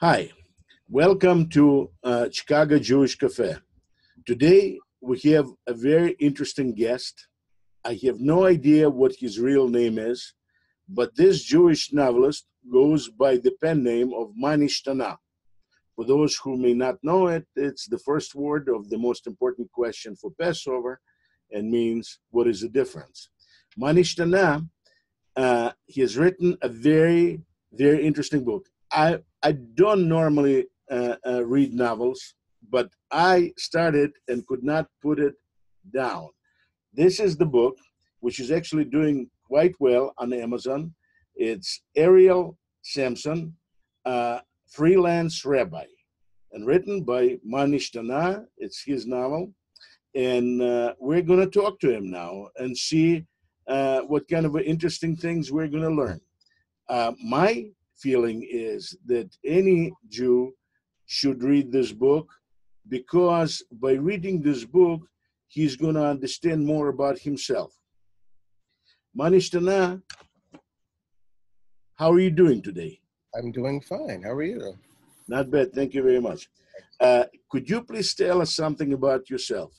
Hi, welcome to uh, Chicago Jewish Cafe. Today we have a very interesting guest. I have no idea what his real name is, but this Jewish novelist goes by the pen name of Manishtana. For those who may not know it, it's the first word of the most important question for Passover and means what is the difference. Manishtana, uh, he has written a very, very interesting book. I, I don't normally uh, uh, read novels, but I started and could not put it down. This is the book, which is actually doing quite well on Amazon. It's Ariel Samson, uh, Freelance Rabbi, and written by Manishtana. It's his novel. And uh, we're going to talk to him now and see uh, what kind of interesting things we're going to learn. Uh, my feeling is that any Jew should read this book because by reading this book, he's going to understand more about himself. Manishtana, how are you doing today? I'm doing fine. How are you? Not bad. Thank you very much. Uh, could you please tell us something about yourself?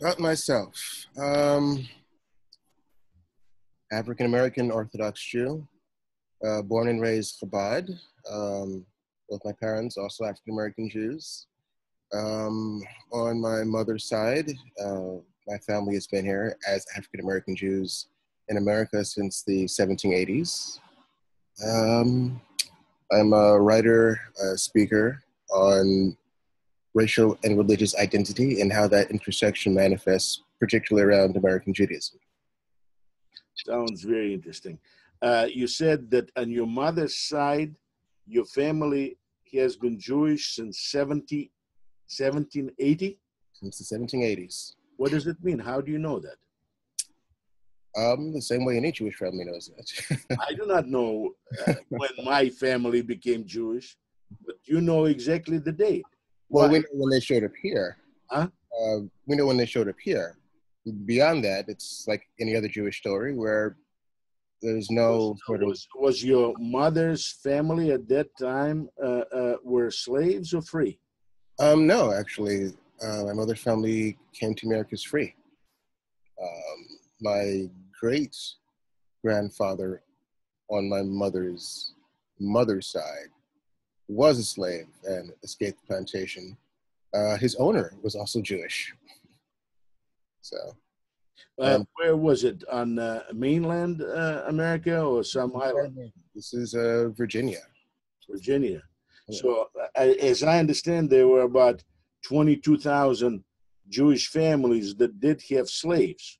About myself. Um, African American Orthodox Jew, uh, born and raised Chabad. Um, both my parents also African American Jews. Um, on my mother's side, uh, my family has been here as African American Jews in America since the 1780s. Um, I'm a writer, a speaker on racial and religious identity and how that intersection manifests, particularly around American Judaism. Sounds very interesting. Uh, you said that on your mother's side, your family he has been Jewish since 70, 1780? Since the 1780s. What does it mean? How do you know that? Um, the same way any Jewish family knows that. I do not know uh, when my family became Jewish, but you know exactly the date. Well, Why? we know when they showed up here. Huh? Uh, we know when they showed up here. Beyond that, it's like any other Jewish story where there's no was. Was, was your mother's family at that time uh, uh, were slaves or free? Um, no, actually, uh, my mother's family came to America as free. Um, my great grandfather on my mother's mother's side was a slave and escaped the plantation. Uh, his owner was also Jewish. So, uh, where was it on uh, mainland uh, America or some island? This is uh, Virginia. Virginia. Yeah. So, uh, as I understand, there were about twenty-two thousand Jewish families that did have slaves.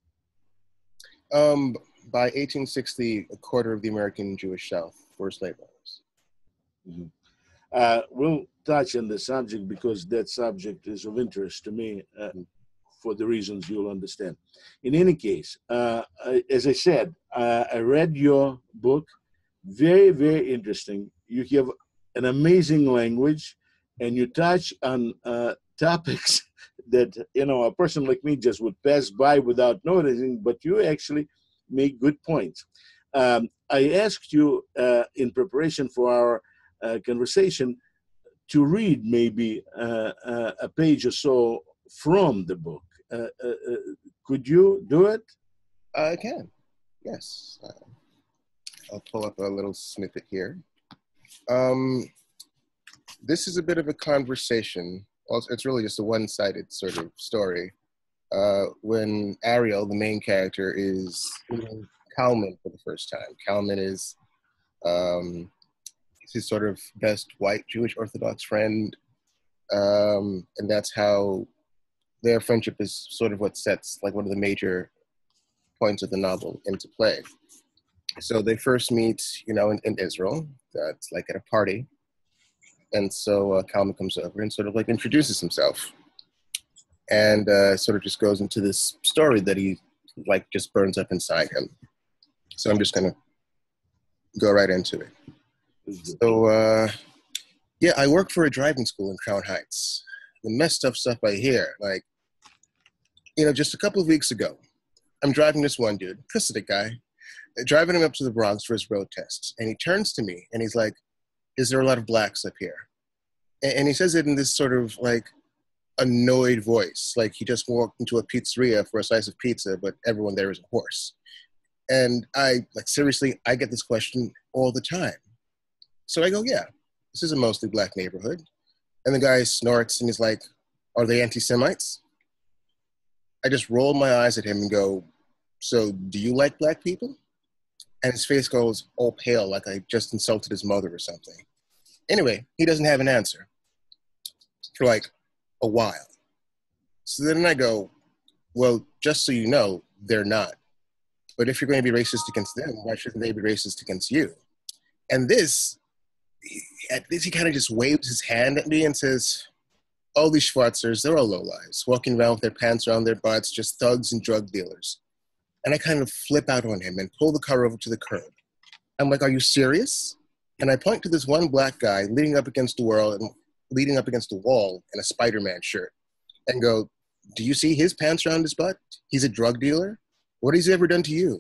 Um, by 1860, a quarter of the American Jewish South were slave owners. Mm-hmm. Uh, we'll touch on the subject because that subject is of interest to me uh, mm-hmm. For the reasons you'll understand. In any case, uh, as I said, uh, I read your book, very, very interesting. You have an amazing language and you touch on uh, topics that you know a person like me just would pass by without noticing but you actually make good points um, i asked you uh, in preparation for our uh, conversation to read maybe uh, a page or so from the book uh, uh, could you do it? I can yes. I'll pull up a little snippet here. Um, this is a bit of a conversation. It's really just a one-sided sort of story. Uh, when Ariel, the main character, is meeting Kalman for the first time. Kalman is um, his sort of best white Jewish Orthodox friend, um, and that's how their friendship is sort of what sets like one of the major points of the novel into play. So they first meet, you know, in, in Israel. That's like at a party, and so uh, Kalman comes over and sort of like introduces himself and uh, sort of just goes into this story that he like just burns up inside him. So I'm just gonna go right into it. So uh, yeah, I work for a driving school in Crown Heights. The messed up stuff I hear, like you know, just a couple of weeks ago, I'm driving this one dude, Pacific guy, driving him up to the Bronx for his road test, and he turns to me and he's like, is there a lot of blacks up here? And, and he says it in this sort of like annoyed voice, like he just walked into a pizzeria for a slice of pizza, but everyone there is a horse. And I, like, seriously, I get this question all the time. So I go, yeah, this is a mostly black neighborhood. And the guy snorts and he's like, are they anti Semites? I just roll my eyes at him and go, so do you like black people? And his face goes all pale, like I just insulted his mother or something. Anyway, he doesn't have an answer for like a while. So then I go, well, just so you know, they're not. But if you're going to be racist against them, why shouldn't they be racist against you? And this, at this, he kind of just waves his hand at me and says, all these Schwarzers, they're all lowlives, walking around with their pants around their butts, just thugs and drug dealers. And I kind of flip out on him and pull the car over to the curb. I'm like, are you serious? And I point to this one black guy leaning up against the wall and leaning up against the wall in a Spider-Man shirt and go, do you see his pants around his butt? He's a drug dealer. What has he ever done to you?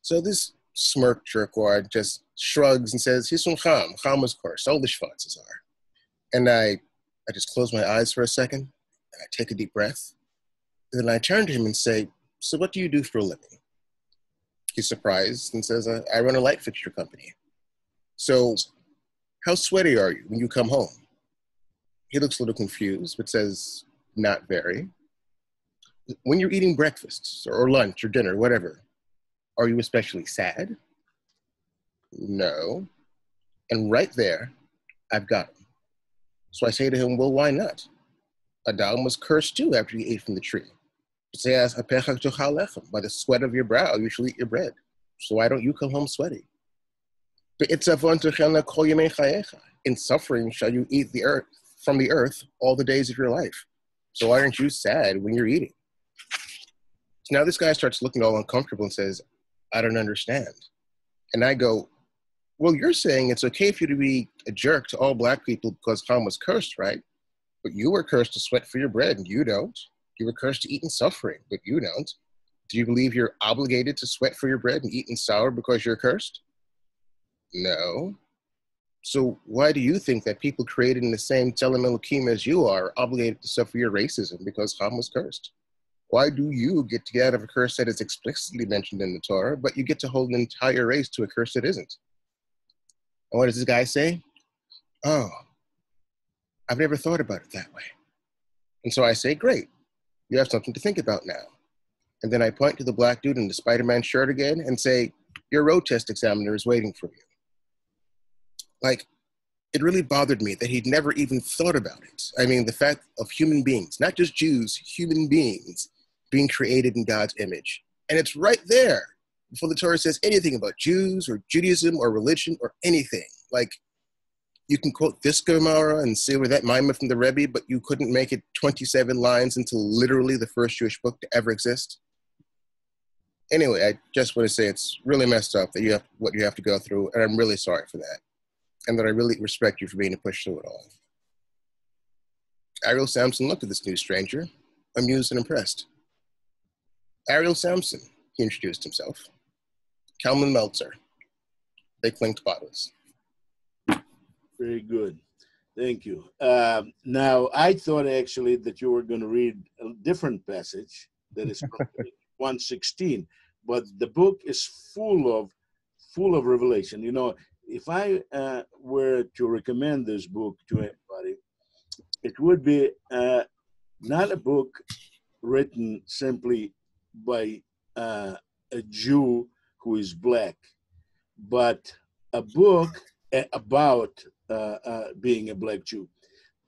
So this smirk jerkwad just shrugs and says, he's from. Cham is course. All the Schwarzes are. And I, I just close my eyes for a second and I take a deep breath. And then I turn to him and say, so what do you do for a living? He's surprised and says, I run a light fixture company. So how sweaty are you when you come home? He looks a little confused, but says, not very when you're eating breakfast or lunch or dinner, whatever, are you especially sad? No. And right there, I've got him. So I say to him, Well, why not? Adam was cursed too after he ate from the tree. By the sweat of your brow, you shall eat your bread. So why don't you come home sweaty? In suffering shall you eat the earth from the earth all the days of your life. So why aren't you sad when you're eating? So now this guy starts looking all uncomfortable and says, I don't understand. And I go, Well, you're saying it's okay for you to be a jerk to all black people because Ham was cursed, right? But you were cursed to sweat for your bread, and you don't. You were cursed to eat in suffering, but you don't. Do you believe you're obligated to sweat for your bread and eat in sour because you're cursed? No. So why do you think that people created in the same Elohim as you are, are obligated to suffer your racism because Ham was cursed? Why do you get to get out of a curse that is explicitly mentioned in the Torah, but you get to hold an entire race to a curse that isn't? What does this guy say? Oh, I've never thought about it that way. And so I say, great, you have something to think about now. And then I point to the black dude in the Spider Man shirt again and say, Your road test examiner is waiting for you. Like, it really bothered me that he'd never even thought about it. I mean, the fact of human beings, not just Jews, human beings, being created in God's image. And it's right there before the Torah says anything about Jews or Judaism or religion or anything. Like, you can quote this Gemara and say where that maamar from the Rebbe, but you couldn't make it 27 lines into literally the first Jewish book to ever exist. Anyway, I just want to say it's really messed up that you have what you have to go through, and I'm really sorry for that. And that I really respect you for being a push through it all. Ariel Samson looked at this new stranger, amused and impressed. Ariel Samson, he introduced himself. Kalman Meltzer. They clinked bottles. Very good. Thank you. Uh, now, I thought actually that you were going to read a different passage that is 116, but the book is full of full of revelation. You know, if I uh, were to recommend this book to anybody, it would be uh, not a book written simply by uh, a Jew who is black, but a book about uh, uh, being a black Jew,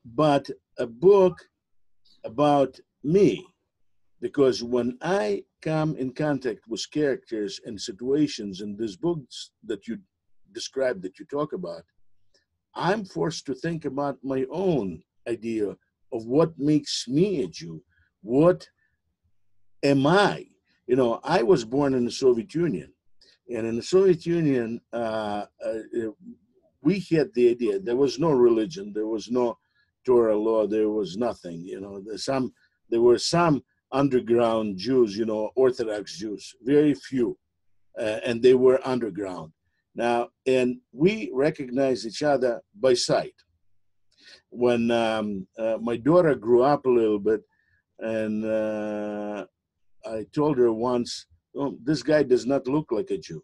but a book about me. Because when I come in contact with characters and situations in these books that you describe, that you talk about, I'm forced to think about my own idea of what makes me a Jew. What am I? You know, I was born in the Soviet Union, and in the Soviet Union, uh, uh, we had the idea there was no religion, there was no Torah law, there was nothing. You know, some there were some underground Jews, you know, Orthodox Jews, very few, uh, and they were underground. Now, and we recognize each other by sight. When um, uh, my daughter grew up a little bit, and uh, I told her once, oh, this guy does not look like a Jew.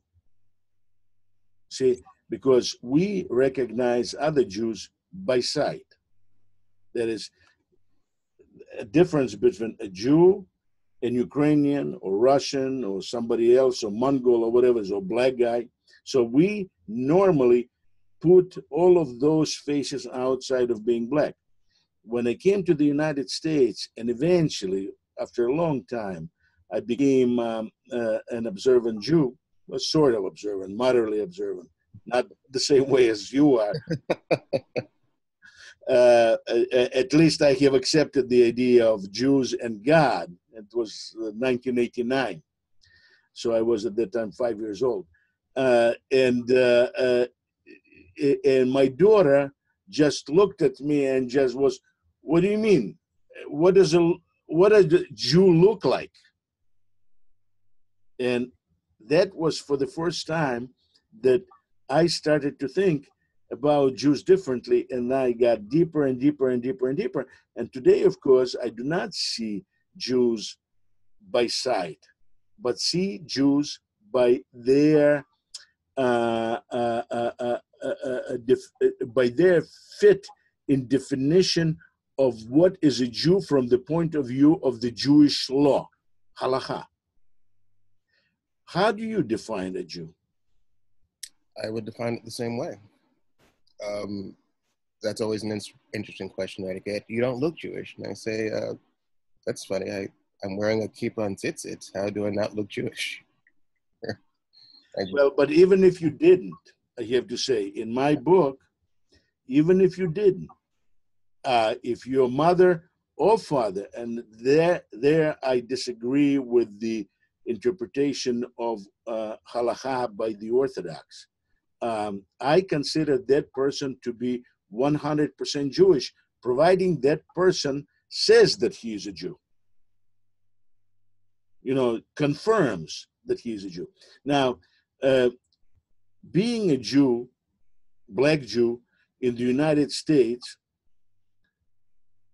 See, because we recognize other Jews by sight. There is a difference between a Jew, an Ukrainian, or Russian, or somebody else, or Mongol, or whatever, or black guy. So we normally put all of those faces outside of being black. When I came to the United States, and eventually, after a long time, I became um, uh, an observant Jew, a sort of observant, moderately observant, not the same way as you are. uh, at least I have accepted the idea of Jews and God. It was 1989. Uh, so I was at that time five years old. Uh, and, uh, uh, and my daughter just looked at me and just was, what do you mean? What does a, what does a Jew look like? And that was for the first time that I started to think about Jews differently, and I got deeper and deeper and deeper and deeper. And today, of course, I do not see Jews by sight, but see Jews by their uh, uh, uh, uh, uh def- by their fit in definition of what is a Jew from the point of view of the Jewish law, halacha. How do you define a Jew? I would define it the same way. Um, that's always an in- interesting question that I get. You don't look Jewish. And I say, uh, that's funny. I, I'm wearing a kippah on tzitzit. How do I not look Jewish? well, but even if you didn't, I have to say, in my book, even if you didn't, uh, if your mother or father, and there, there I disagree with the interpretation of uh, halacha by the Orthodox. Um, I consider that person to be 100% Jewish, providing that person says that he is a Jew. You know, confirms that he is a Jew. Now, uh, being a Jew, black Jew in the United States,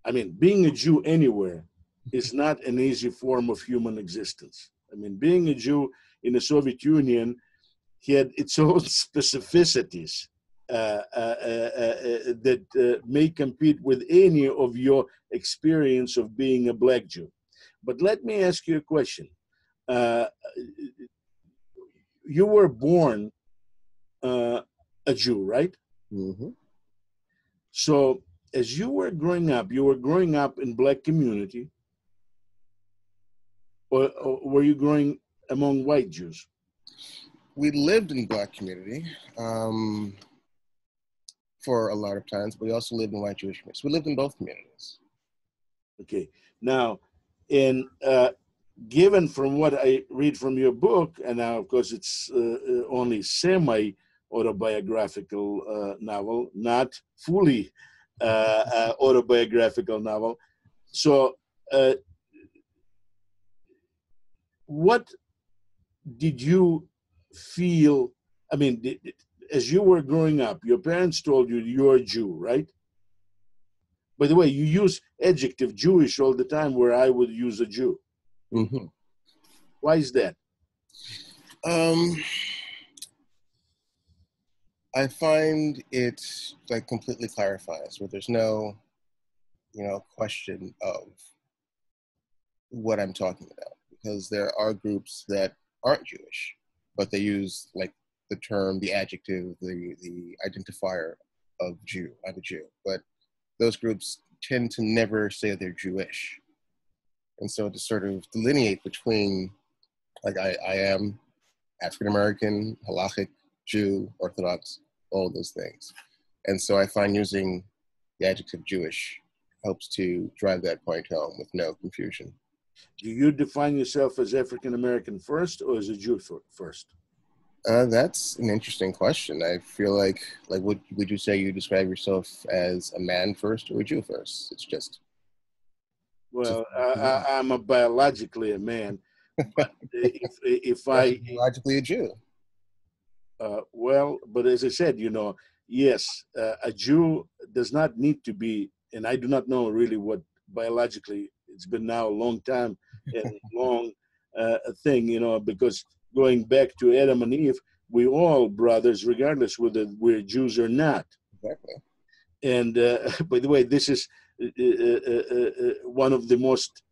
I mean, being a Jew anywhere is not an easy form of human existence. I mean, being a Jew in the Soviet Union he had its own specificities uh, uh, uh, uh that may compete with any of your experience of being a black Jew. But let me ask you a question. you were born a Jew, right? Mm-hmm. So, as you were growing up, you were growing up in black community, or, or were you growing among white Jews? We lived in black community um, for a lot of times, but we also lived in white Jewish communities. We lived in both communities. Okay. Now, in uh, given from what I read from your book, and now of course it's uh, uh only semi autobiographical uh, novel, not fully uh, uh, autobiographical novel. So, uh, what did you feel? I mean, did, as you were growing up, your parents told you you're a Jew, right? By the way, you use adjective Jewish all the time, where I would use a Jew. Mm-hmm. Why is that? Um, I find it like completely clarifies where there's no, you know, question of what I'm talking about because there are groups that aren't Jewish, but they use like the term, the adjective, the the identifier of Jew. I'm a Jew, but those groups tend to never say they're Jewish, and so to sort of delineate between, like I, I am African American, halachic, Jew, Orthodox, all those things, and so I find using the adjective Jewish helps to drive that point home with no confusion. Do you define yourself as African American first or as a Jew first? Uh, that's an interesting question. I feel like, like, would would you say you describe yourself as a man first or a Jew first? It's just. Well, just, I, am a biologically a man, but if if I biologically a Jew. Uh, well, but as I said, you know, yes, uh, a Jew does not need to be, and I do not know really what biologically. It's been now a long time and long uh, thing, you know, because going back to Adam and Eve, we all brothers, regardless whether we're Jews or not. Exactly. And uh, by the way, this is uh, uh, uh, one of the most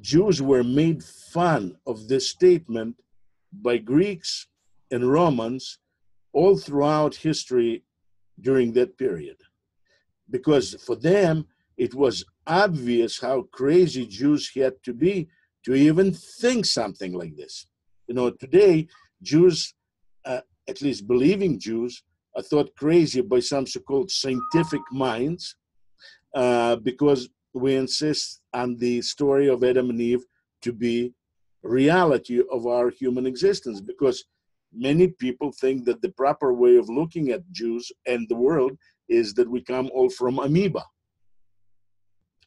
Jews were made fun of this statement by Greeks and Romans all throughout history during that period. Because for them, it was obvious how crazy Jews had to be to even think something like this. You know, today, Jews, uh, at least believing Jews, are thought crazy by some so called scientific minds uh, because we insist on the story of Adam and Eve to be reality of our human existence because many people think that the proper way of looking at Jews and the world is that we come all from amoeba.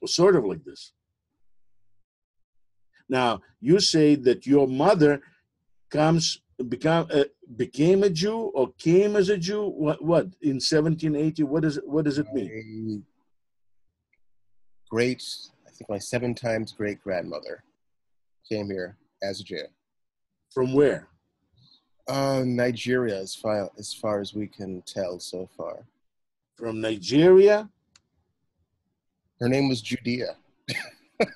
Or sort of like this. Now, you say that your mother comes become uh, became a Jew or came as a Jew. What what in 1780? What does what does it mean? Great, I think my seven times great grandmother came here as a Jew. From where? Uh, Nigeria, as far as far as we can tell so far. From Nigeria. Her name was Judea.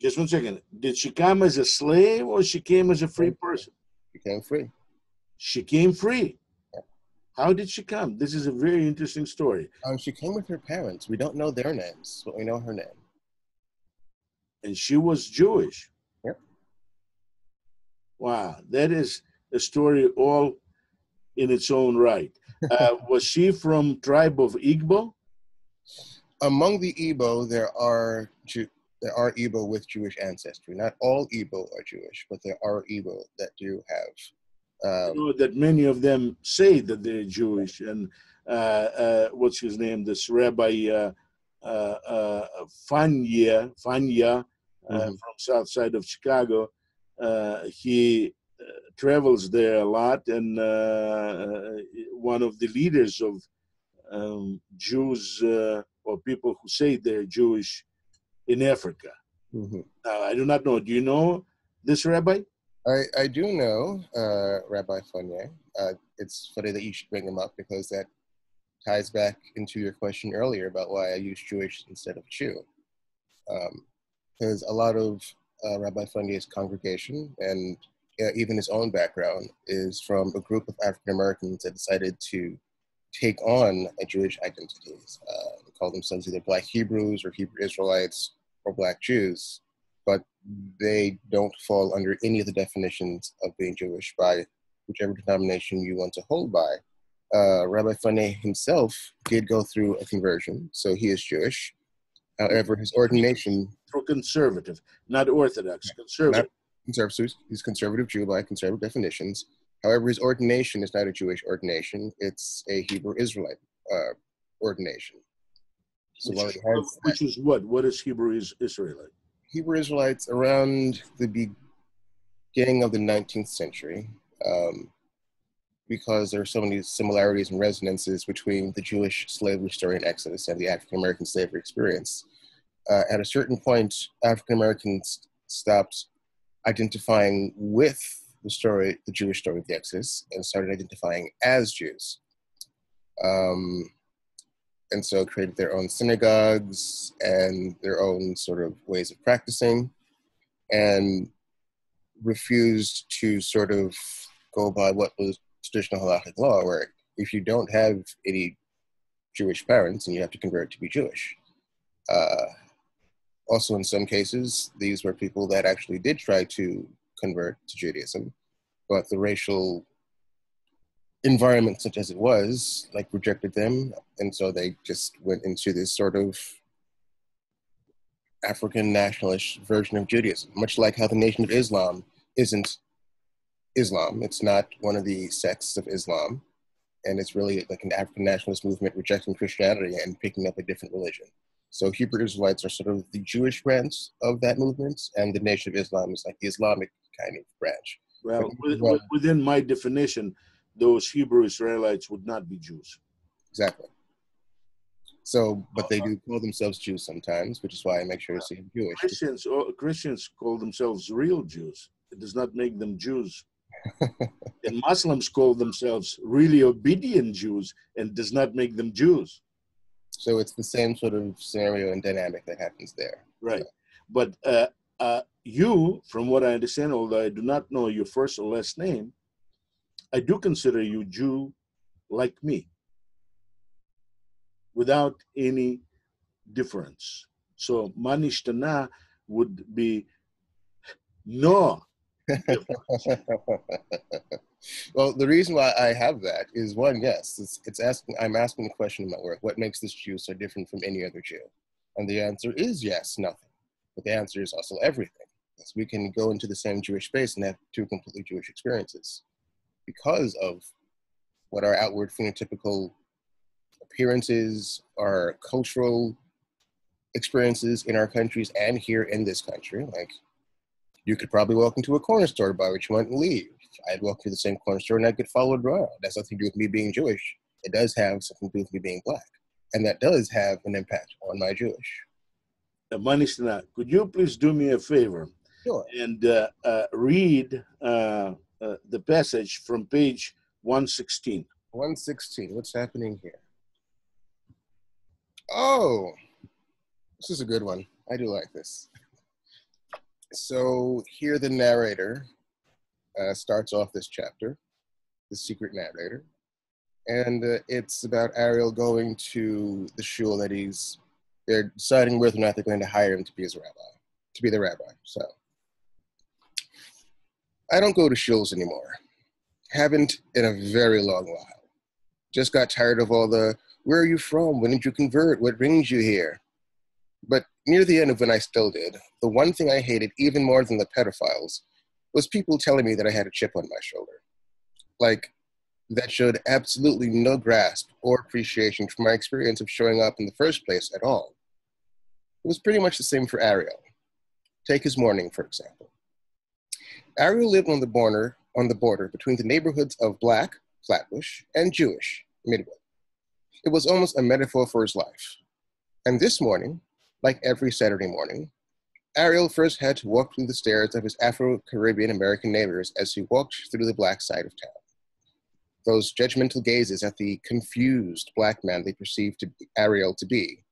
Just one second. Did she come as a slave or she came as a free person? She came free. She came free. How did she come? This is a very interesting story. Um, she came with her parents. We don't know their names, but we know her name. And she was Jewish. Wow, that is a story all in its own right. Uh, was she from tribe of Igbo? Among the Igbo, there are Jew- there are Igbo with Jewish ancestry. Not all Igbo are Jewish, but there are Igbo that do have. Um, you know that many of them say that they're Jewish, and uh, uh, what's his name? This Rabbi uh, uh, uh Funnye, Funnye uh, mm-hmm. from south side of Chicago. Uh, he travels there a lot, and one of the leaders of um, Jews or people who say they're Jewish in Africa. Mm-hmm. Uh, I do not know. Do you know this rabbi? I, I do know uh, Rabbi Funnye. Uh, it's funny that you should bring him up because that ties back into your question earlier about why I use Jewish instead of Jew. Because um, a lot of uh, Rabbi Funnye's congregation and even his own background is from a group of African Americans that decided to take on a Jewish identity. Uh, call themselves either Black Hebrews or Hebrew Israelites or Black Jews, but they don't fall under any of the definitions of being Jewish by whichever denomination you want to hold by. Uh, Rabbi Fournier himself did go through a conversion, so he is Jewish. However, his ordination through conservative, not Orthodox, conservative. Not conservative. He's conservative Jew by conservative definitions. However, his ordination is not a Jewish ordination; it's a Hebrew Israelite uh, ordination. So which, has, which is what? What is Hebrew Israelite? Hebrew Israelites around the beginning of the 19th century, um, because there are so many similarities and resonances between the Jewish slavery story in Exodus and the African American slavery experience. Uh, at a certain point, African Americans stopped identifying with the story, the Jewish story of the Exodus, and started identifying as Jews. Um, and so created their own synagogues and their own sort of ways of practicing, and refused to sort of go by what was traditional halakhic law, where if you don't have any Jewish parents, and you have to convert to be Jewish. Uh, also, in some cases, these were people that actually did try to convert to Judaism, but the racial environment, such as it was, like rejected them, and so they just went into this sort of African nationalist version of Judaism, much like how the Nation of Islam isn't Islam. It's not one of the sects of Islam, and it's really like an African nationalist movement rejecting Christianity and picking up a different religion. So Hebrew Israelites are sort of the Jewish branch of that movement, and the Nation of Islam is like the Islamic kind of branch. Well, with, within my definition, those Hebrew Israelites would not be Jews. Exactly. So, but they do call themselves Jews sometimes, which is why I make sure to say Jewish. Christians, oh, Christians call themselves real Jews. It does not make them Jews. And Muslims call themselves really obedient Jews, and does not make them Jews. So it's the same sort of scenario and dynamic that happens there. Right, but uh, uh, you, from what I understand, although I do not know your first or last name, I do consider you Jew like me without any difference. So manishtana would be no. well, the reason why I have that is one, yes, it's, it's asking. I'm asking the question in my work: What makes this Jew so different from any other Jew? And the answer is yes, nothing. But the answer is also everything. Yes, we can go into the same Jewish space and have two completely Jewish experiences because of what our outward phenotypical appearances, our cultural experiences in our countries and here in this country. Like, you could probably walk into a corner store, buy what you want, and leave. I'd walk through the same corner store and I'd get followed around. That's nothing to do with me being Jewish. It does have something to do with me being black. And that does have an impact on my Jewish. Manishtana, could you please do me a favor? Sure. And uh, uh, read uh, uh, the passage from page 116. 116. What's happening here? Oh, this is a good one. I do like this. So here the narrator uh, starts off this chapter, the secret narrator, and uh, it's about Ariel going to the shul that he's. They're deciding whether or not they're going to hire him to be his rabbi, to be the rabbi. So I don't go to shuls anymore. Haven't in a very long while. Just got tired of all the where are you from? When did you convert? What brings you here? Near the end of when I still did, the one thing I hated even more than the pedophiles was people telling me that I had a chip on my shoulder. Like, that showed absolutely no grasp or appreciation for my experience of showing up in the first place at all. It was pretty much the same for Ariel. Take his morning, for example. Ariel lived on the border, on the border between the neighborhoods of Black, Flatbush, and Jewish, Midwood. It was almost a metaphor for his life. And this morning, like every Saturday morning, Ariel first had to walk through the stairs of his Afro Caribbean American neighbors as he walked through the black side of town. Those judgmental gazes at the confused black man they perceived to be, Ariel to be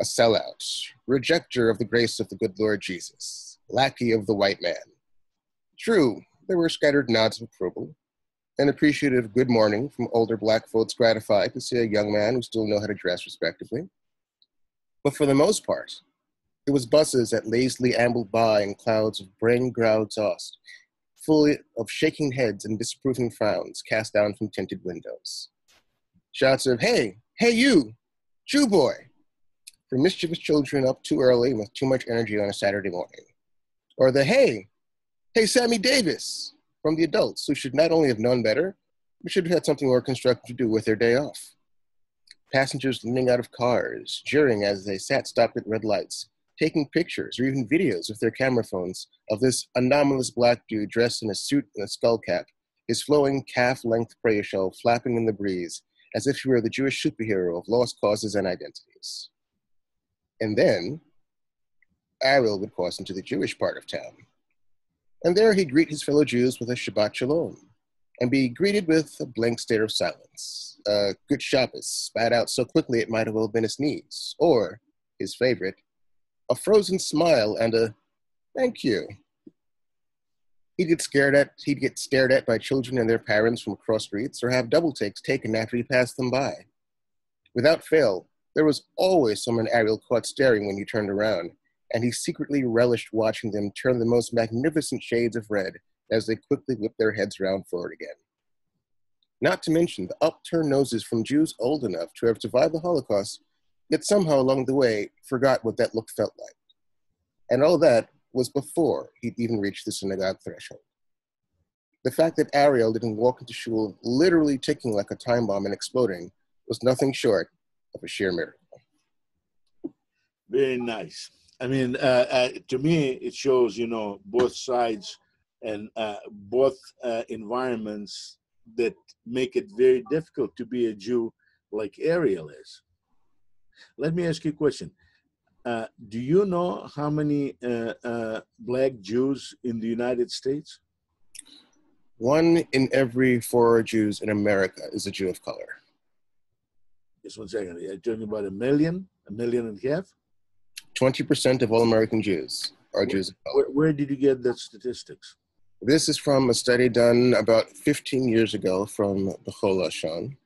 a sellout, rejecter of the grace of the good Lord Jesus, lackey of the white man. True, there were scattered nods of approval, an appreciative good morning from older black folks gratified to see a young man who still knew how to dress respectably. But for the most part, it was buses that lazily ambled by in clouds of brain-growled exhaust, full of shaking heads and disapproving frowns cast down from tinted windows. Shouts of, hey, hey you, Jew boy, for mischievous children up too early with too much energy on a Saturday morning. Or the, hey, hey Sammy Davis, from the adults who should not only have known better, but should have had something more constructive to do with their day off. Passengers leaning out of cars, jeering as they sat stopped at red lights, taking pictures or even videos with their camera phones of this anomalous black dude dressed in a suit and a skull cap, his flowing calf length prayer shawl flapping in the breeze as if he were the Jewish superhero of lost causes and identities. And then Ariel would cross into the Jewish part of town, and there he'd greet his fellow Jews with a Shabbat Shalom and be greeted with a blank stare of silence. A good Shabbos spat out so quickly it might have well been his knees, or, his favorite, a frozen smile and a thank you. He'd get scared at he'd get stared at by children and their parents from cross streets or have double takes taken after he passed them by. Without fail, there was always someone Ariel caught staring when he turned around, and he secretly relished watching them turn the most magnificent shades of red as they quickly whipped their heads round forward again. Not to mention the upturned noses from Jews old enough to have survived the Holocaust, yet somehow along the way forgot what that look felt like. And all that was before he'd even reached the synagogue threshold. The fact that Ariel didn't walk into shul literally ticking like a time bomb and exploding was nothing short of a sheer miracle. Very nice. I mean, uh, uh, to me, it shows you know both sides and uh, both uh, environments that make it very difficult to be a Jew like Ariel is. Let me ask you a question. Uh, do you know how many uh, uh, black Jews in the United States? One in every four Jews in America is a Jew of color. Just one second. Are you talking about a million, a million and a half? 20% of all American Jews are Jews of color. Where, where did you get that statistics? This is from a study done about 15 years ago from Be'chol Lashon.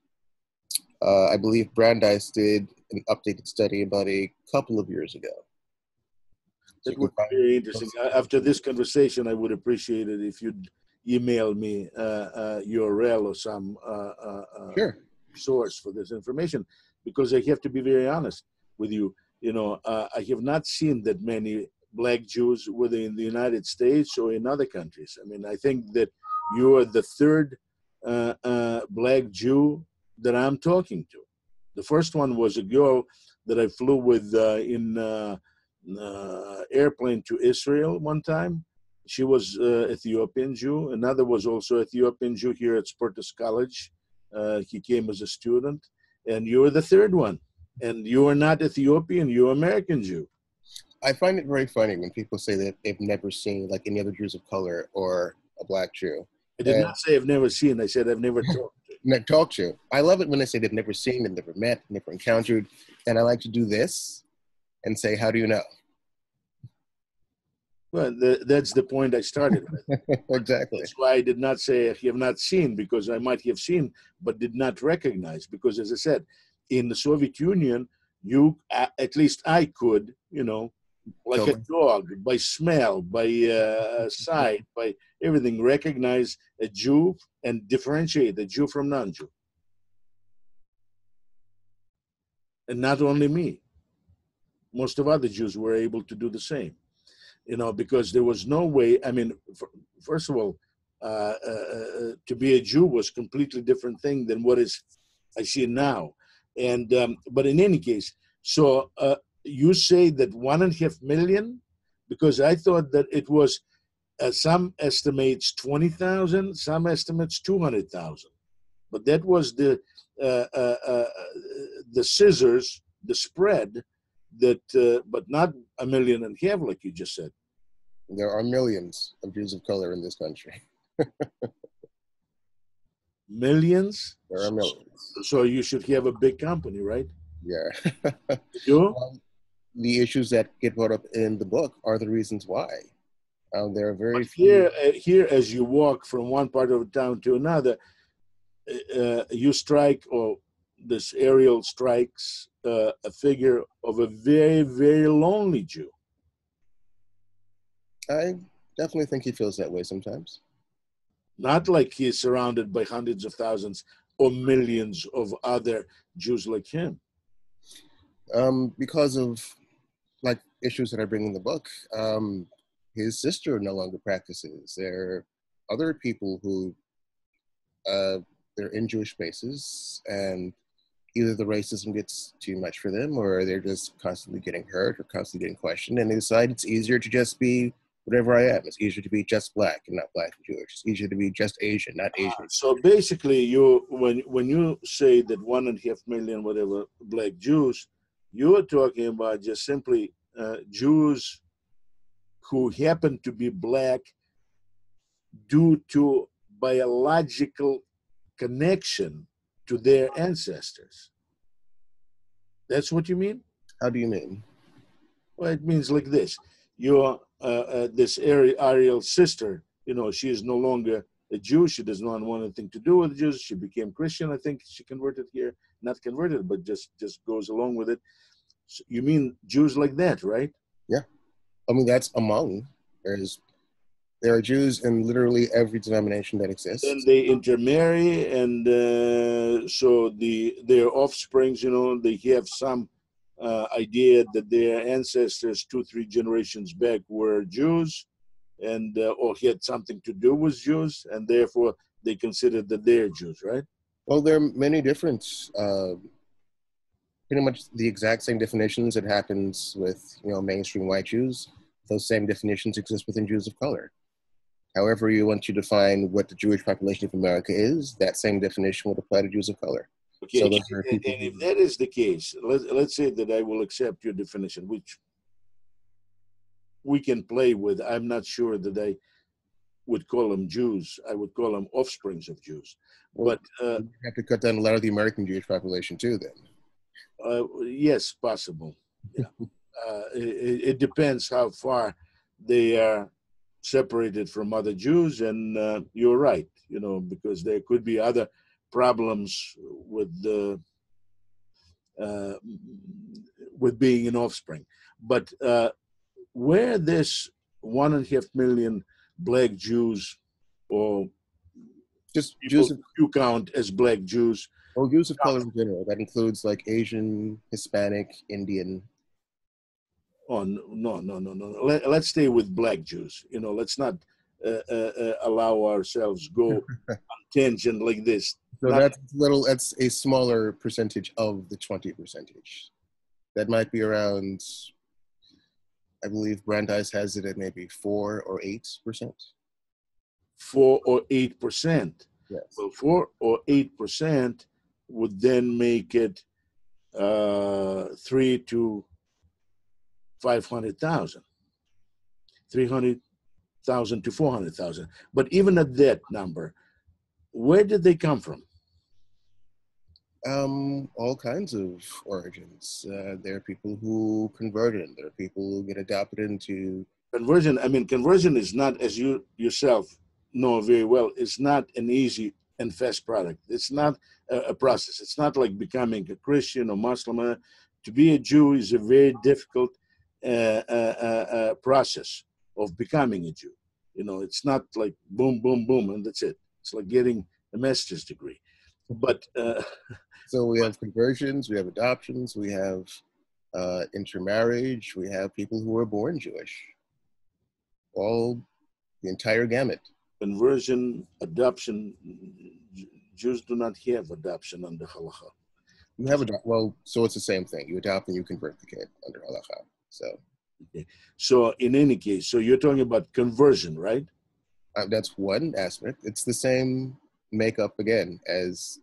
Uh, I believe Brandeis did an updated study about a couple of years ago. That would be very interesting. After this conversation, I would appreciate it if you'd email me uh, uh, URL or some uh, uh, uh, Sure. source for this information, because I have to be very honest with you. You know, uh, I have not seen that many black Jews, whether in the United States or in other countries. I mean, I think that you are the third uh, uh, black Jew that I'm talking to. The first one was a girl that I flew with uh, in uh, uh, airplane to Israel one time. She was uh, Ethiopian Jew. Another was also Ethiopian Jew here at Spertus College. He came as a student, and you are the third one. And you are not Ethiopian; you're American Jew. I find it very funny when people say that they've never seen like any other Jews of color or a black Jew. I did Yeah. not say I've never seen. I said I've never talked. to. Ne- Talk to. I love it when they say they've never seen and never met, never encountered. And I like to do this and say, How do you know? Well, the, that's the point I started with. exactly. That's why I did not say I have not seen because I might have seen but did not recognize. Because as I said, in the Soviet Union, you at least I could, you know, like a dog by smell, by uh, sight, by everything, recognize a Jew and differentiate a Jew from non-Jew. And not only me, most of other Jews were able to do the same you know, because there was no way. I mean, f- first of all, uh, uh, uh, to be a Jew was completely different thing than what is I see now. And um, but in any case, so uh, you say that one and a half million, because I thought that it was uh, some estimates twenty thousand, some estimates two hundred thousand, but that was the uh, uh, uh, the scissors, the spread that, uh, but not a million and a half, like you just said. There are millions of Jews of color in this country. Millions. There are millions. So you should have a big company, right? Yeah. You? Um, the issues that get brought up in the book are the reasons why. Um, there are very few. here, uh, here, as you walk from one part of town to another, uh, uh, you strike, or this aerial strikes uh, a figure of a very, very lonely Jew. I definitely think he feels that way sometimes. Not like he is surrounded by hundreds of thousands or millions of other Jews like him. um, because of like issues that I bring in the book. Um, his sister no longer practices. There are other people who uh, they're in Jewish spaces, and either the racism gets too much for them, or they're just constantly getting hurt or constantly getting questioned, and they decide it's easier to just be whatever I am. It's easier to be just black and not black and Jewish. It's easier to be just Asian, not Asian. So basically, you when when you say that one and a half million whatever black Jews, you are talking about just simply uh, Jews who happen to be black due to biological connection to their ancestors. That's what you mean? How do you mean? Well, it means like this: your uh, uh, this Ari- Ariel's sister, you know, she is no longer a Jew. She does not want anything to do with Jews. She became Christian. I think she converted here, not converted, but just just goes along with it. So you mean Jews like that, right? Yeah. I mean, that's among. There's there are Jews in literally every denomination that exists. Then they intermarry, and uh, so the their offsprings, you know, they have some uh, idea that their ancestors two, three generations back were Jews, and uh, or had something to do with Jews, and therefore they consider that they're Jews, right? Well, there are many different uh, pretty much the exact same definitions that happens with you know mainstream white Jews. Those same definitions exist within Jews of color. However, you want to define what the Jewish population of America is, that same definition would apply to Jews of color. Okay, So and, and if that is the case, let, let's say that I will accept your definition, which we can play with. I'm not sure that I would call them Jews. I would call them offsprings of Jews. Well, But uh, You have to cut down a lot of the American Jewish population too. Then uh, yes, possible. Yeah. uh, it, it depends how far they are separated from other Jews, and uh, you're right. You know, because there could be other problems with the uh, with being an offspring. But uh, where this one and a half million black Jews, or just Jews you count as black Jews, well, Jews of color in general. That includes like Asian, Hispanic, Indian. Oh no, no, no, no, no. Let, let's stay with black Jews. You know, let's not uh, uh, uh, allow ourselves go on tangent like this. So Not- that's little. That's a smaller percentage of the twenty percentage. That might be around. I believe Brandeis has it at maybe four or eight percent. Four or eight percent. Yes. Well, four or eight percent would then make it uh, three to five hundred thousand. Three hundred thousand to four hundred thousand. But even at that number, where did they come from? Um, all kinds of origins. Uh, there are people who converted. There are people who get adopted into. conversion i mean conversion is not as you yourself know very well it's not an easy and fast product. It's not a, process. It's not like becoming a christian or muslim. Uh, to be a jew is a very difficult uh, uh, uh, uh, process of becoming a jew. You know it's not like boom boom boom and that's it. It's like getting a master's degree. But uh, So we have conversions, we have adoptions, we have intermarriage, we have people who are born Jewish. All the entire gamut. Conversion adoption jews do not have adoption under halacha You have adopt. Well, so it's the same thing. You adopt and you convert the kid under halacha. So Okay. So in any case, so you're talking about conversion, right? uh, that's one aspect. It's the same makeup again as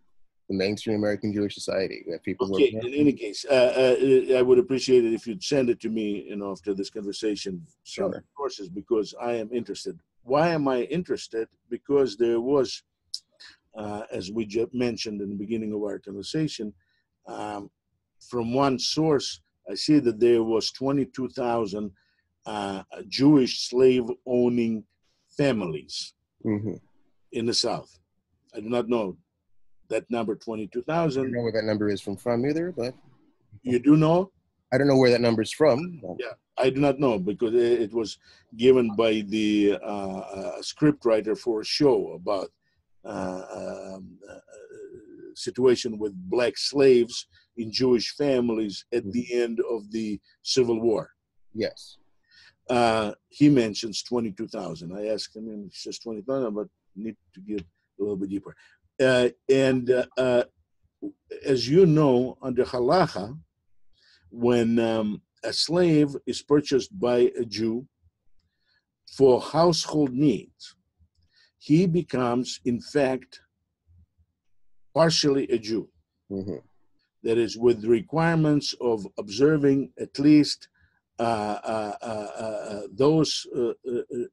the mainstream American Jewish society. We have people Okay. In any case, uh, uh, I would appreciate it if you'd send it to me, you know, after this conversation, some Sure. courses, because I am interested. Why am I interested? Because there was, uh, as we just mentioned in the beginning of our conversation, um, from one source, I see that there was 22,000 uh, Jewish slave-owning families. Mhm. in the South. I do not know that number, 22,000. I don't know where that number is from from either, but You do know? I don't know where that number is from. Yeah. I do not know because it was given by the uh, uh, script writer for a show about uh, um, uh, situation with black slaves in Jewish families at the end of the Civil War. Yes. Uh, he mentions 22,000. I asked him, and he says 20,000, but need to get a little bit deeper. Uh, and uh, uh, as you know, under halacha, when um, a slave is purchased by a Jew for household needs, he becomes, in fact, partially a Jew. hmm That is, with the requirements of observing at least uh, uh, uh, uh, those uh, uh, uh,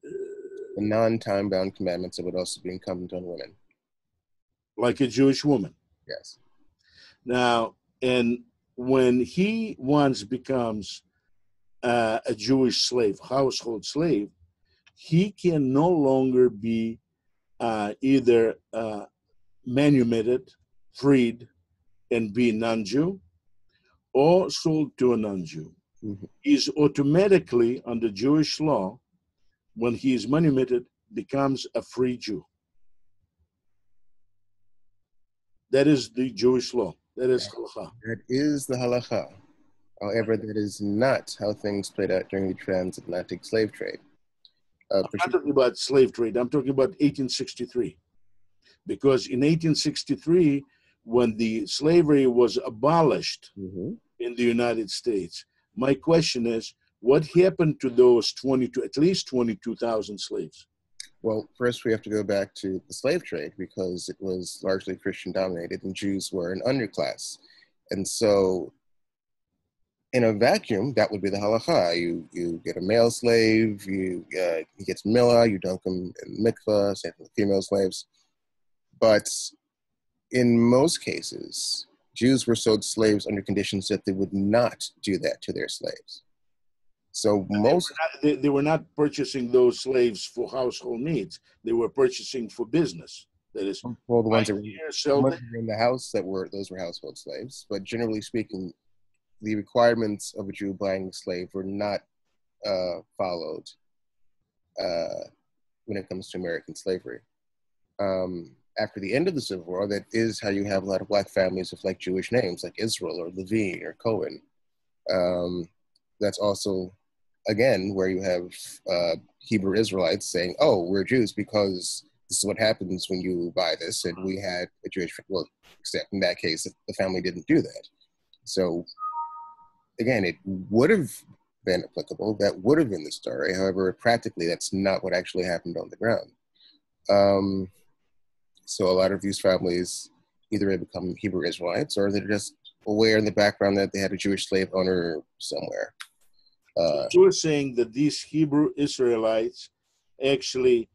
non-time bound commandments that would also be incumbent on women. like a Jewish woman. Yes. Now, and when he once becomes uh, a Jewish slave, household slave, he can no longer be uh, either uh, manumitted, freed, and be non-Jew, or sold to a non-Jew. Mhm. He's automatically under Jewish law, when he is manumitted, becomes a free Jew. That is the Jewish law. That is halacha. That is the halacha. However, that is not how things played out during the transatlantic slave trade. Uh, I'm not talking about slave trade. I'm talking about 1863. Because in 1863, when the slavery was abolished mhm. in the United States. My question is, what happened to those 22, at least 22,000 slaves? Well, first we have to go back to the slave trade because it was largely Christian dominated and Jews were an underclass. And so, in a vacuum, that would be the halacha. You you get a male slave, you uh, he gets milah, you dunk him in mikvah, same for the female slaves. But in most cases, Jews were sold slaves under conditions that they would not do that to their slaves. So most they were, not, they, they were not purchasing those slaves for household needs; they were purchasing for business. That is, well, the ones that were, here, the ones in the house that were those were household slaves. But generally speaking, the requirements of a Jew buying a slave were not uh, followed uh, when it comes to American slavery. Um, after the end of the Civil War, that is how you have a lot of black families with like Jewish names, like Israel or Levine or Cohen. Um, that's also, again, where you have uh, Hebrew Israelites saying, "Oh, we're Jews because this is what happens when you buy this," and we had a Jewish well, except in that case, the family didn't do that. So, again, it would have been applicable. That would have been the story. However, practically, that's not what actually happened on the ground. Um, so a lot of these families either they become Hebrew Israelites or they're just aware in the background that they had a Jewish slave owner somewhere. Uh, you were saying that these Hebrew Israelites actually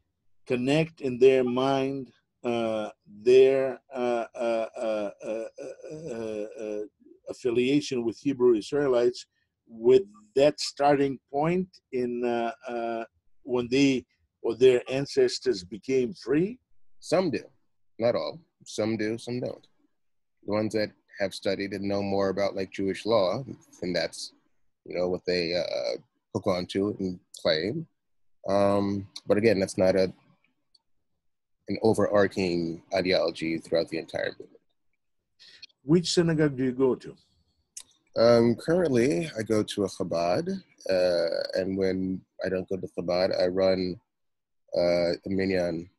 connect in their mind uh, their uh, uh, uh, uh affiliation with Hebrew Israelites with that starting point in when they or their ancestors became free? Some do. Not all. Some do, some don't. The ones that have studied and know more about like Jewish law, and that's you know what they uh, hook onto and claim. Um, but again, that's not a an overarching ideology throughout the entire movement. Which synagogue do you go to? Um, currently, I go to a Chabad, uh, and when I don't go to Chabad, I run uh, a minyan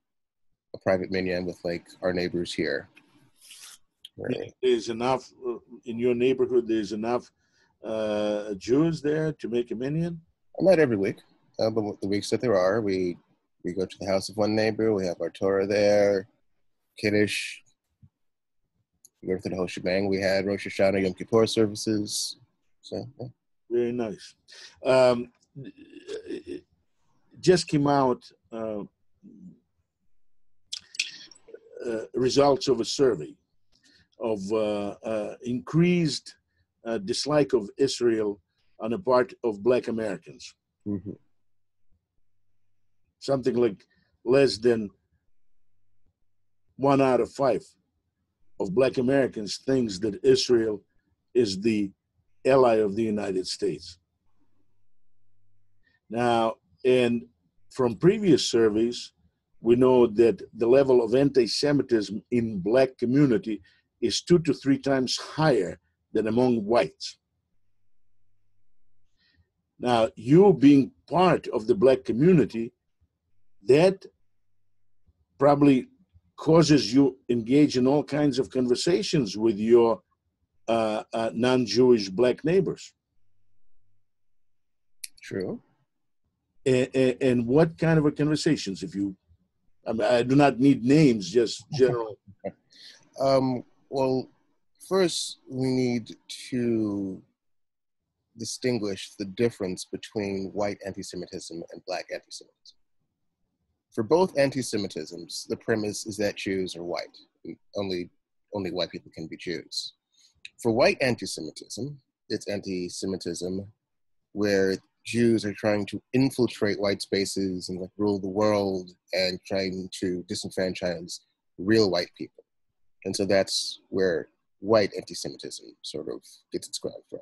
a private minyan with like our neighbors here. Right. There's enough uh, in your neighborhood. There's enough uh, Jews there to make a minyan. Not every week, uh, but the weeks that there are, we we go to the house of one neighbor. We have our Torah there, Kiddush. We go to the whole shebang. We had Rosh Hashanah, Yom Kippur services. So yeah. very nice. Um, just came out. Uh, uh, results of a survey of uh, uh, dislike of Israel on the part of Black Americans. Mm-hmm. Something like less than one out of five of Black Americans thinks that Israel is the ally of the United States. Now, and from previous surveys, we know that the level of anti-Semitism in black community is two to three times higher than among whites. Now, you being part of the black community, that probably causes you engage in all kinds of conversations with your uh, uh, non-Jewish black neighbors. True. And, and, and, what kind of a conversations, if you I, mean, I do not need names, just general. um, well, first, we need to distinguish the difference between white anti Semitism and black anti Semitism. For both anti Semitisms, the premise is that Jews are white. Only, only white people can be Jews. For white anti Semitism, it's anti Semitism where Jews are trying to infiltrate white spaces and like rule the world and trying to disenfranchise real white people. And so that's where white anti-Semitism sort of gets its ground from.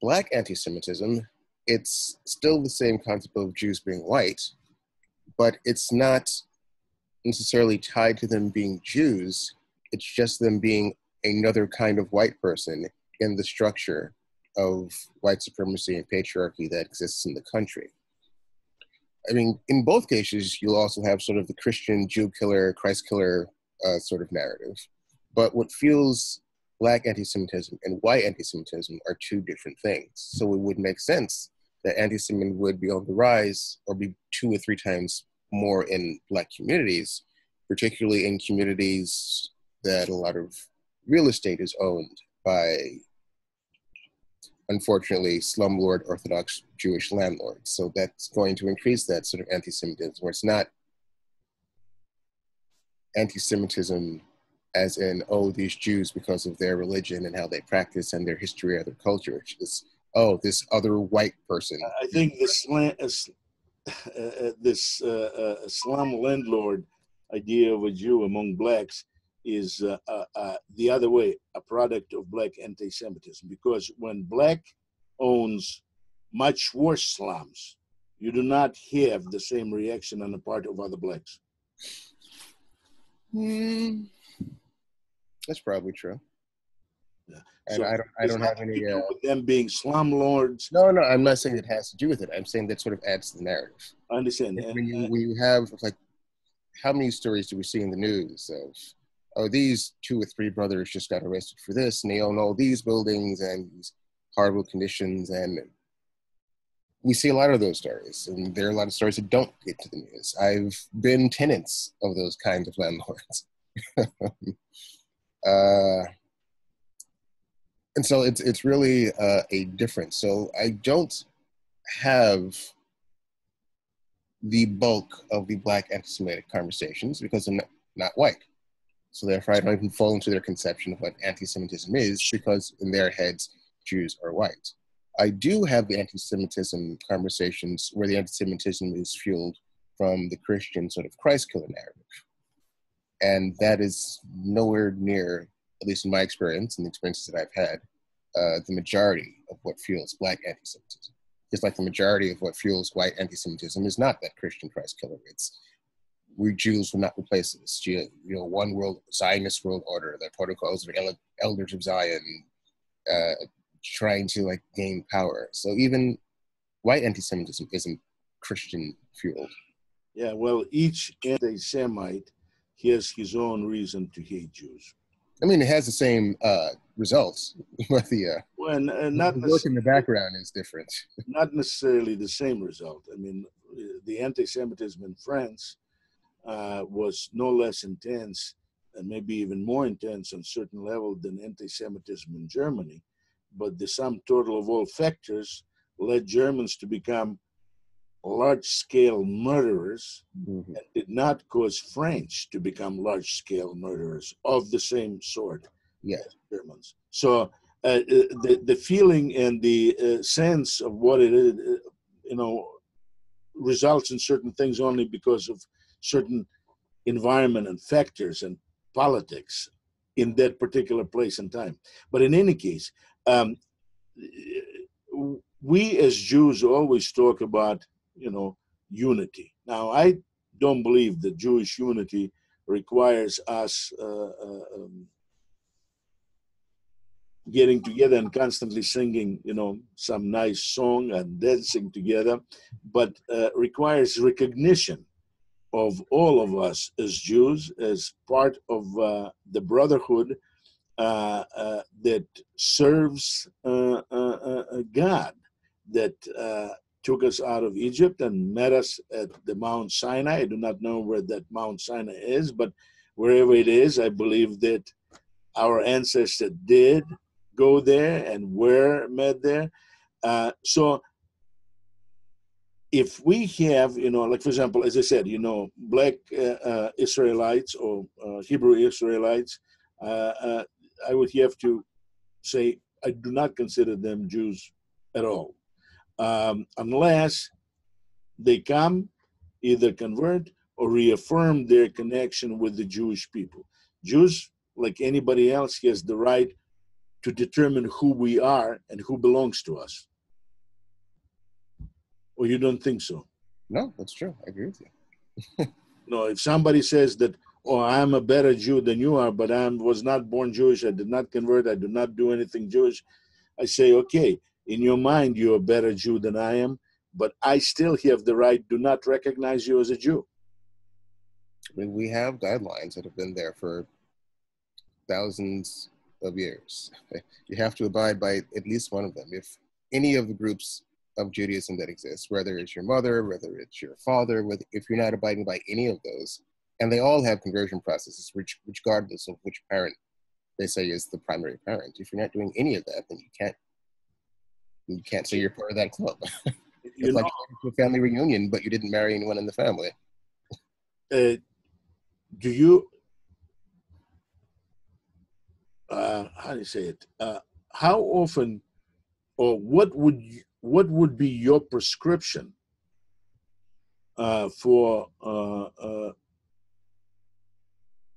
Black anti-Semitism, it's still the same concept of Jews being white, but it's not necessarily tied to them being Jews. It's just them being another kind of white person in the structure of white supremacy and patriarchy that exists in the country. I mean, in both cases, you'll also have sort of the Christian Jew killer, Christ killer uh, sort of narrative. But what feels black anti-Semitism and white anti-Semitism are two different things. So it would make sense that anti-Semitism would be on the rise or be two or three times more in black communities, particularly in communities that a lot of real estate is owned by unfortunately slumlord orthodox jewish landlords so that's going to increase that sort of anti-semitism where it's not anti-semitism as in oh these jews because of their religion and how they practice and their history or their culture it's just oh this other white person i think this uh, uh, this uh, uh, slum landlord idea of a jew among blacks is uh, uh, uh, the other way, a product of black anti-Semitism. Because when black owns much worse slums, you do not have the same reaction on the part of other blacks. Mm, that's probably true. Yeah. And so I don't, I don't have any. Uh, with them being slumlords. No, no, I'm not saying it has to do with it. I'm saying that sort of adds to the narrative. I understand. When you, when you have like, how many stories do we see in the news of oh, these two or three brothers just got arrested for this, and they own all these buildings and these horrible conditions. And we see a lot of those stories, and there are a lot of stories that don't get to the news. I've been tenants of those kinds of landlords. uh, and so it's it's really uh, a difference. So I don't have the bulk of the black anti-Semitic conversations because I'm not, not white. So therefore, I don't even fall into their conception of what anti-Semitism is because in their heads, Jews are white. I do have the anti-Semitism conversations where the anti-Semitism is fueled from the Christian sort of Christ killer narrative. And that is nowhere near, at least in my experience and the experiences that I've had, uh, the majority of what fuels black anti-Semitism. Just like the majority of what fuels white anti-Semitism is not that Christian Christ killer. It's we Jews will not replace this. You know, one world Zionist world order, the protocols of elders of Zion, uh, trying to like gain power. So even white anti-Semitism isn't Christian fueled. Yeah, well, each anti-Semite has his own reason to hate Jews. I mean, it has the same uh, results, but the uh, well, uh, not the work in the background is different. Not necessarily the same result. I mean, the anti-Semitism in France uh, was no less intense and maybe even more intense on certain level than anti-Semitism in Germany. But the sum total of all factors led Germans to become large-scale murderers mm-hmm. and did not cause French to become large-scale murderers of the same sort yeah. Germans. So uh, uh, the, the feeling and the uh, sense of what it is, uh, you know, results in certain things only because of certain environment and factors and politics in that particular place and time. But in any case, um, we as Jews always talk about, you know, unity. Now, I don't believe that Jewish unity requires us uh, uh, um, getting together and constantly singing, you know, some nice song and dancing together, but uh, requires recognition of all of us as Jews, as part of uh, the brotherhood uh, uh, that serves God, that took us out of Egypt and met us at the Mount Sinai. I do not know where that Mount Sinai is, but wherever it is, I believe that our ancestors did go there and were met there. so if we have, you know, like for example, as I said, you know, black uh, uh, Israelites or uh, Hebrew Israelites, uh, uh, I would have to say I do not consider them Jews at all, um, unless they come, either convert or reaffirm their connection with the Jewish people. Jews, like anybody else, has the right to determine who we are and who belongs to us. Or you don't think so? No, that's true. I agree with you. no, if somebody says that, oh, I'm a better Jew than you are, but I was not born Jewish, I did not convert, I do not do anything Jewish, I say, okay, in your mind, you're a better Jew than I am, but I still have the right do not recognize you as a Jew. I mean, we have guidelines that have been there for thousands of years. You have to abide by at least one of them. If any of the groups of Judaism that exist, whether it's your mother, whether it's your father, whether, if you're not abiding by any of those, and they all have conversion processes, which, regardless of which parent they say is the primary parent. If you're not doing any of that, then you can't you can't say you're part of that club. it's like a family reunion, but you didn't marry anyone in the family. Uh, do you uh, how do you say it? Uh, how often, or what would you, what would be your prescription uh, for uh, uh,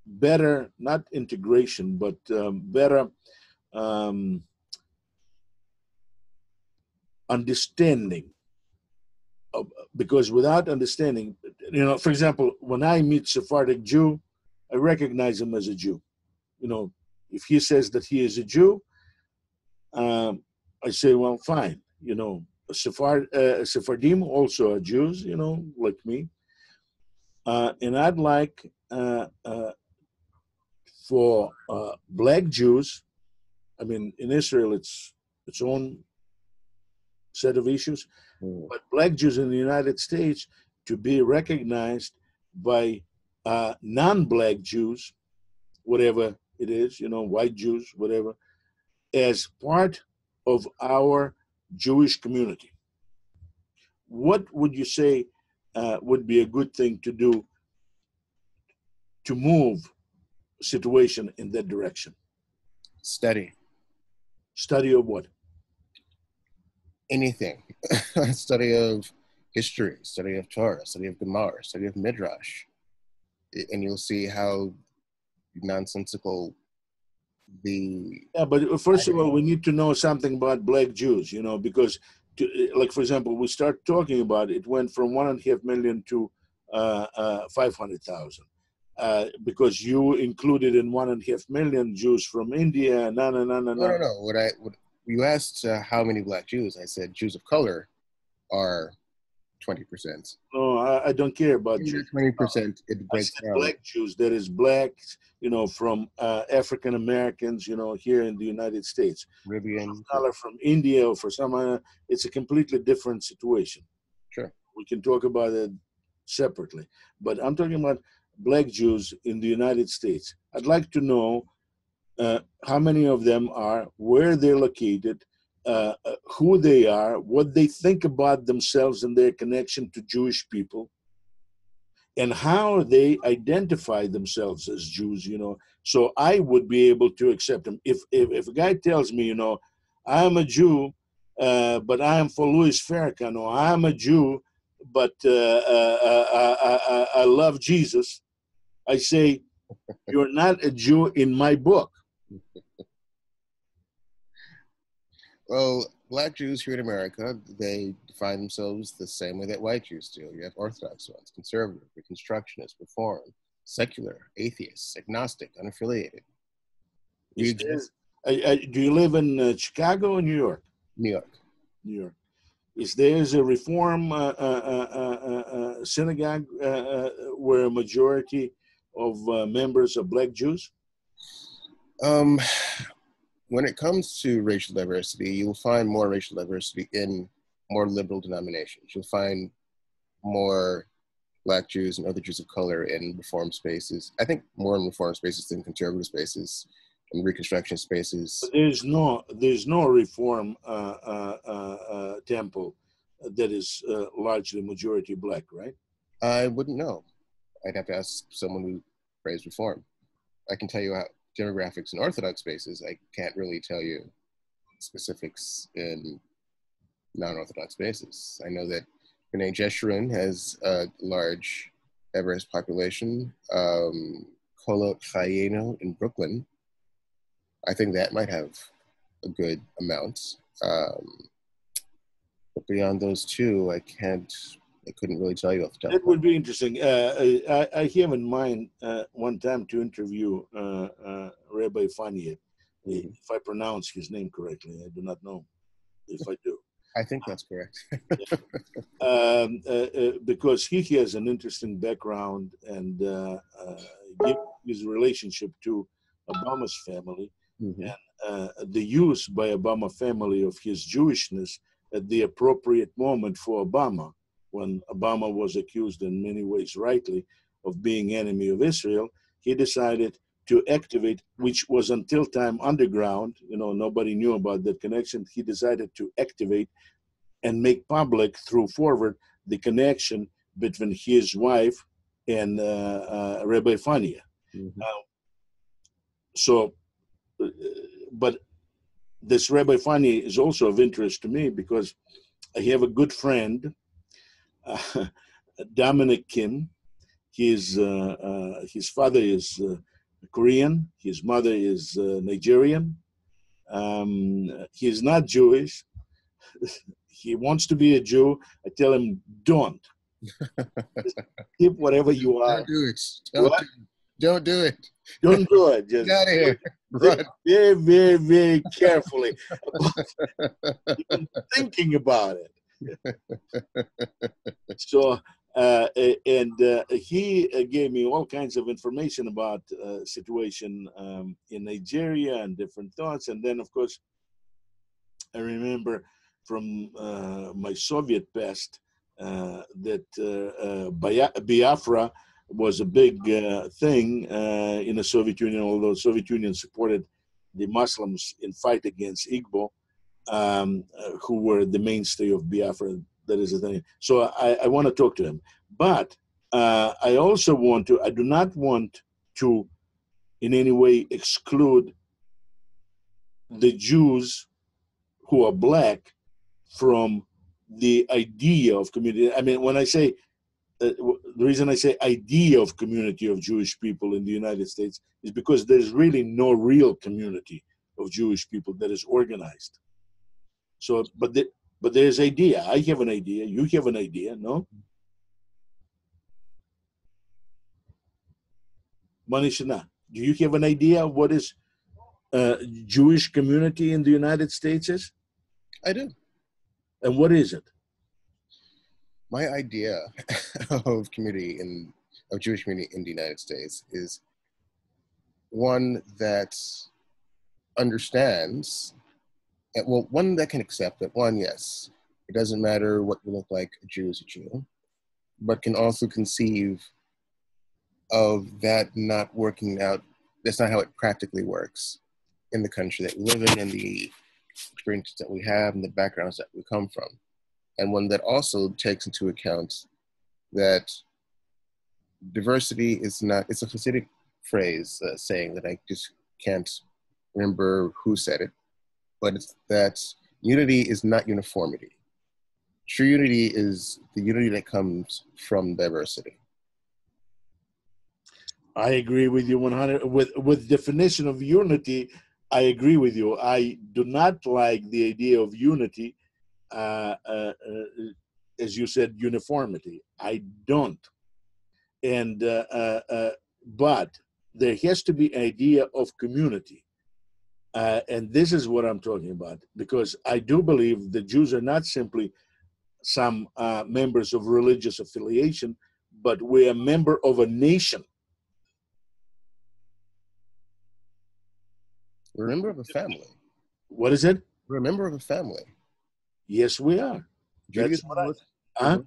better, not integration, but um, better um, understanding? Of, because without understanding, you know, for example, when I meet Sephardic Jew, I recognize him as a Jew. You know, if he says that he is a Jew, um, I say, well, fine. You know, Sephard, uh, Sephardim also are Jews, you know, like me. Uh, and I'd like uh, uh for uh, black Jews, I mean, in Israel, it's its own set of issues, mm. but black Jews in the United States to be recognized by uh, non-black Jews, whatever it is, you know, white Jews, whatever, as part of our Jewish community. What would you say uh, would be a good thing to do to move situation in that direction? Study. Study of what? Anything. study of history, study of Torah, study of Gemara, study of Midrash. And you'll see how nonsensical the yeah but first of all we need to know something about black jews you know because to, like for example we start talking about it, went from one and a half million to uh, uh, 500000 uh, because you included in one and a half million jews from india no no no no no no no what i what you asked uh, how many black jews i said jews of color are 20%. No, I, I don't care about Jews. 20%. It breaks down. Black Jews, that is black, you know, from uh, African Americans, you know, here in the United States. Caribbean. Color from India or for some, uh, it's a completely different situation. Sure. We can talk about it separately. But I'm talking about black Jews in the United States. I'd like to know uh, how many of them are, where they're located, uh, uh, who they are, what they think about themselves and their connection to Jewish people, and how they identify themselves as Jews. You know, so I would be able to accept them. If if, if a guy tells me, you know, I'm a Jew, uh, but I am for Louis Farrakhan, or I'm a Jew, but uh, uh, I, I love Jesus, I say, you're not a Jew in my book. Well, black Jews here in America, they define themselves the same way that white Jews do. You have Orthodox ones, conservative, Reconstructionist, Reform, secular, atheist, agnostic, unaffiliated. We exist. do you live in uh, Chicago or New York? New York. New York. Is there a Reform uh, uh, uh, uh synagogue where a majority of members are black Jews? Um, when it comes to racial diversity, you'll find more racial diversity in more liberal denominations. You'll find more black Jews and other Jews of color in reform spaces. I think more in reform spaces than conservative spaces and reconstruction spaces. There's no there's no reform uh, uh, uh, uh temple that is uh, largely majority black, right? I wouldn't know. I'd have to ask someone who praised reform. I can tell you how, demographics in Orthodox spaces, I can't really tell you specifics in non-Orthodox spaces. I know that B'nai Jeshurun has a large diverse population. Um, Kolot Chayeinu in Brooklyn, I think that might have a good amount. Um, but beyond those two, I can't I couldn't really tell you off the top. It would be interesting. Uh, I, I have in mind uh, one time to interview uh, uh Rabbi Funnye, mm-hmm. if I pronounce his name correctly. I do not know if I do. I think that's correct. um, uh, uh, because he has an interesting background and his relationship to Obama's family. mm-hmm. and uh, the use by Obama family of his Jewishness at the appropriate moment for Obama, when Obama was accused in many ways rightly of being enemy of Israel, he decided to activate, which was until time underground, you know, nobody knew about that connection. He decided to activate and make public through forward the connection between his wife and uh, uh, Rabbi Funnye. Mm-hmm. so, uh, but this Rabbi Funnye is also of interest to me because I have a good friend, Dominic Kim. His uh, uh, his father is Korean. His mother is Nigerian. Um, he is not Jewish. he wants to be a Jew. I tell him, don't. Keep whatever you are. Don't do it. Don't, do, don't do it. Don't do it. Just Get out of here. Run. Very, very, very carefully. thinking about it. So, uh, and uh, he uh, gave me all kinds of information about uh, situation um, in Nigeria and different thoughts. And then, of course, I remember from uh, my Soviet past uh, that Biafra was a big thing in the Soviet Union, although Soviet Union supported the Muslims in fight against Igbo, um, who were the mainstay of Biafra. That is the thing. So I, I want to talk to him. But uh, I also want to, I do not want to in any way exclude the Jews who are black from the idea of community. I mean, when I say uh, the reason I say idea of community of Jewish people in the United States is because there's really no real community of Jewish people that is organized. So, but the, but there's idea. I have an idea. You have an idea, no? Manishtana, do you have an idea what is uh, Jewish community in the United States is? I do. And what is it? My idea of community in of Jewish community in the United States is one that understands, well, one that can accept that one, yes, it doesn't matter what you look like, a Jew is a Jew, but can also conceive of that not working out. That's not how it practically works in the country that we live in and the experiences that we have and the backgrounds that we come from. And one that also takes into account that diversity is not, it's a Hasidic phrase uh, saying that I just can't remember who said it, but it's that unity is not uniformity. True unity is the unity that comes from diversity. I agree with you 100 with with definition of unity I agree with you. I do not like the idea of unity, uh, uh, uh, as you said, uniformity. I don't. And uh, uh, uh, but there has to be idea of community, Uh, and this is what I'm talking about because I do believe the Jews are not simply some uh, members of religious affiliation, but we're a member of a nation We're a member of a family. What is it? We're a member of a family. Yes, we are. Judaism, works, huh?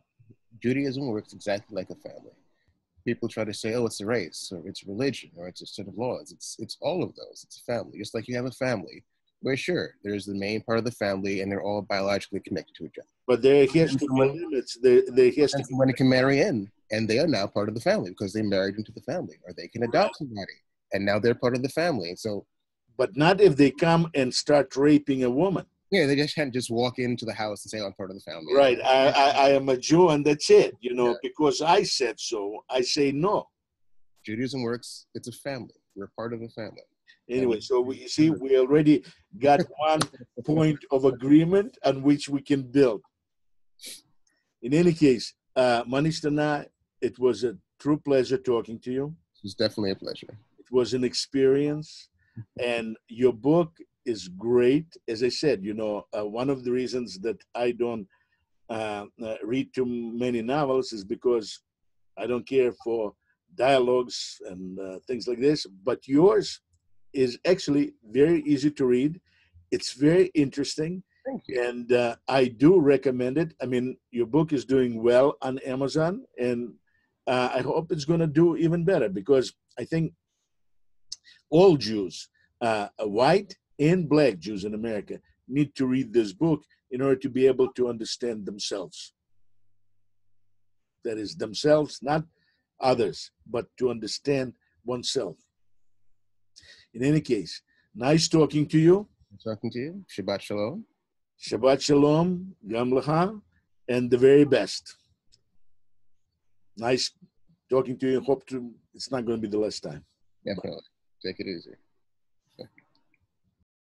Judaism works exactly like a family. People try to say, "Oh, it's a race, or it's religion, or it's a set of laws." It's it's all of those. It's a family, just like you have a family. Where sure, there's the main part of the family, and they're all biologically connected to each other. But there has to be limits. There, there has to. When it can marry in, and they are now part of the family because they married into the family, or they can adopt somebody, and now they're part of the family. So but not if they come and start raping a woman. Yeah, they just can't just walk into the house and say, I'm part of the family. Right. I, I, I am a Jew and that's it. You know, yeah. because I said so, I say no. Judaism works, it's a family. We're part of a family. Anyway, so we see we already got one point of agreement on which we can build. In any case, uh, Manishtana, it was a true pleasure talking to you. It was definitely a pleasure. It was an experience and your book is great. As I said, you know, uh, one of the reasons that I don't uh, uh, read too many novels is because I don't care for dialogues and uh, things like this. But yours is actually very easy to read. It's very interesting. Thank you. And uh, I do recommend it. I mean, your book is doing well on Amazon, and uh, I hope it's going to do even better because I think all Jews, uh, white and black Jews in America, need to read this book in order to be able to understand themselves. That is, themselves, not others, but to understand oneself. In any case, nice talking to you. Talking to you. Shabbat Shalom. Shabbat Shalom, Lecha, and the very best. Nice talking to you. Hope to it's not going to be the last time. Definitely. Take it easy.